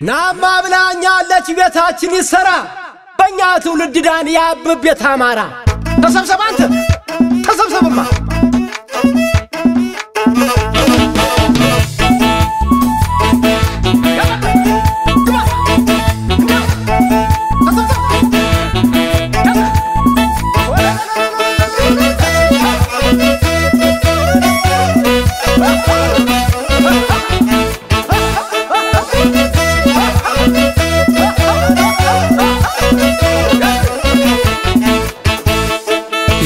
ናማ ብላኛለች ቤታችን ይሰራ። በእኛ ትውልድ ዳን ያብብ ቤት አማራ። ተሰብሰብ አንተ ተሰብሰብማ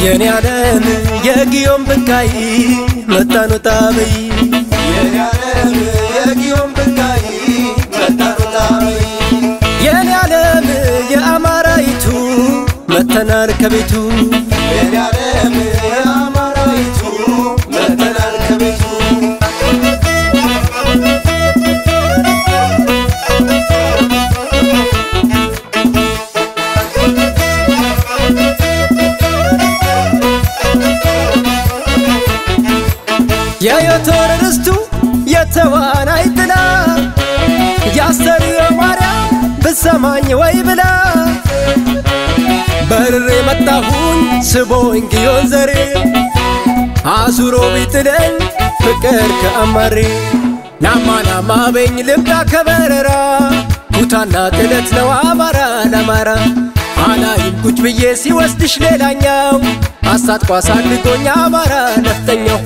የኔ ዓለም የጊዮን ብቃይ መጣኑ ጣበይ የኔ ዓለም የጊዮን ብቃይ መጣኑ ጣበይ የኔ ዓለም የአማራይቱ መተናል ከቤቱ። የኔ ዓለም የተዋናይ ጥላ ያስተርዮ ማርያም ብሰማኝ ወይ ብላ። በርሬ መጣሁኝ ስቦኝ ጊዮን ዘሬ። አዙሮ ቢጥለኝ ፍቅር ከአማሬ። ናማ ናማ በኝ ልምዳ ከበረራ። ኩታና ጥለት ነው አማራ ለአማራ አላይም ቁጭ ብዬ ሲወስድሽ ሌላኛው። አሳጥቆ አሳድጎኝ አማራ ነፍጠኛው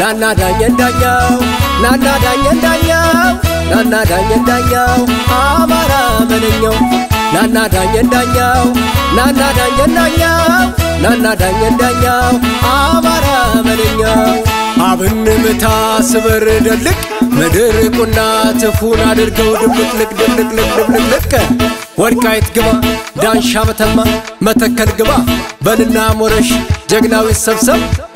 ናና ዳኘን ዳኛው ናና ዳኘን ዳኛው ናና ዳኘን ዳኛው አማራ መለኛው ናና ዳኘን ዳኛው ናና ዳኘን ዳኛው ናና ዳኘን ዳኛው አማራ መለኛው አብን ምታ ስበር ደልቅ ምድር ቁና ትፉን አድርገው ድብልቅልቅ ድብልቅልቅ ድብልቅልቅ ወልቃይት ግባ ዳንሻ በተማ መተከል ግባ በልና ሞረሽ ጀግናዊ ሰብሰብ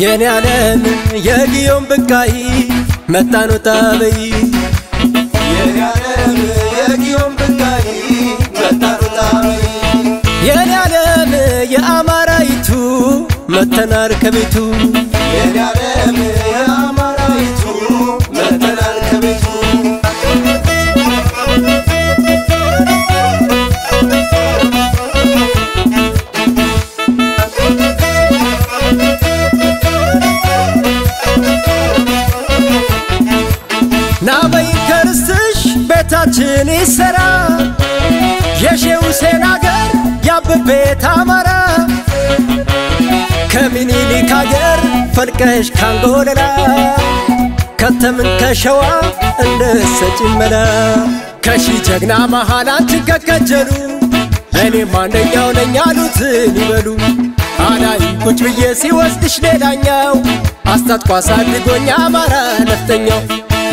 የኔ ዓለም የጊዮን ብቃይ መጣኑ ጣበይ መተናል ከቤቱ የኔ ዓለም የአማራይቱ መተናል ከቤቱ ናበይ ከርስትሽ ቤታችን ይሰራ የሼህ ሁሴን አገር ያብብ ቤት አማራ ከምኒልክ አገር ፈልቀሽ ካንጎለላ ከተምን ከሸዋ እንደ ሰጭመላ ከሺ ጀግና መሃል አንቺን ከከጀሉ እኔም አንደኛው ነኝ አሉትን ይበሉ። አላይም ቁጭ ብዬ ሲወስድሽ ሌላኛው አስታጥቆ አሳድጎኝ አማራ ነፍጠኛው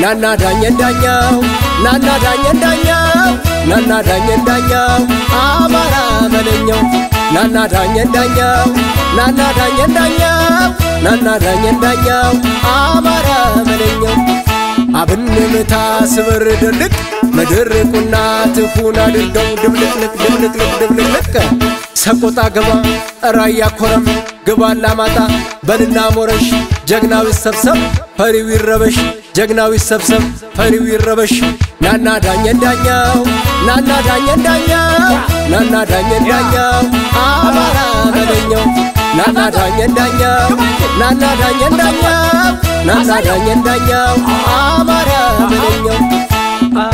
ናና ዳኘን ዳኛው ናና ዳኘን ዳኛው ናና ዳኘን ዳኛው አማራ መለኛው ናና ዳኘን ዳኛው ናና ዳኘን ዳኛው ናና ዳኘን ዳኛው አማራ መለኛው አብን ምታ ስበር ደልቅ ምድር ቁና ትፉን አድርገው ድብልቅልቅ ድብልቅልቅ ድብልቅልቅ ሰቆጣ ገባ ራያ ኮረም ግባ ላማጣ በልና ሞረሽ ጀግናዊ ሰብሰብ ፈሪው ይረበሽ ጀግናዊ ሰብሰብ ፈሪው ይረበሽ። ናና ዳኘን ዳኛው ናና ዳኘን ዳኛው ናና ዳኘን ዳኛው አማራ መለኛው ናና ዳኘን ዳኛው ናና ዳኘን ዳኛው ናና ዳኘን ዳኛው አማራ አ